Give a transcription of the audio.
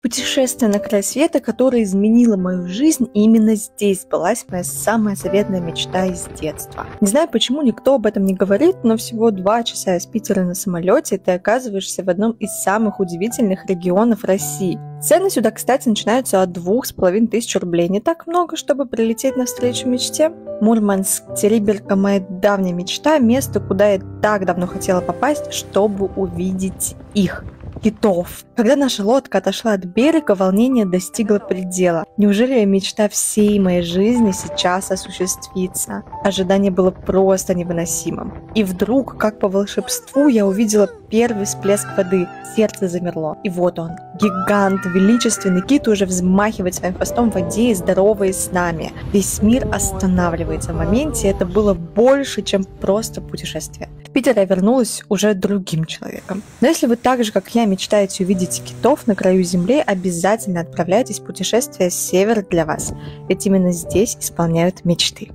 Путешествие на край света, которое изменило мою жизнь, и именно здесь сбылась моя самая заветная мечта из детства. Не знаю, почему никто об этом не говорит, но всего два часа из Питера на самолете, ты оказываешься в одном из самых удивительных регионов России. Цены сюда, кстати, начинаются от двух с половиной тысяч рублей. Не так много, чтобы прилететь навстречу мечте. Мурманск, Териберка – моя давняя мечта, место, куда я так давно хотела попасть, чтобы увидеть их китов. Когда наша лодка отошла от берега, волнение достигло предела. Неужели мечта всей моей жизни сейчас осуществится? Ожидание было просто невыносимым. И вдруг, как по волшебству, я увидела первый всплеск воды. Сердце замерло. И вот он, гигант, величественный кит уже взмахивает своим хвостом в воде и здоровый с нами. Весь мир останавливается в моменте. Это было больше, чем просто путешествие. Питер я вернулась уже другим человеком. Но если вы так же, как я, мечтаете увидеть китов на краю земли, обязательно отправляйтесь в путешествие «Север» для вас. Ведь именно здесь исполняют мечты.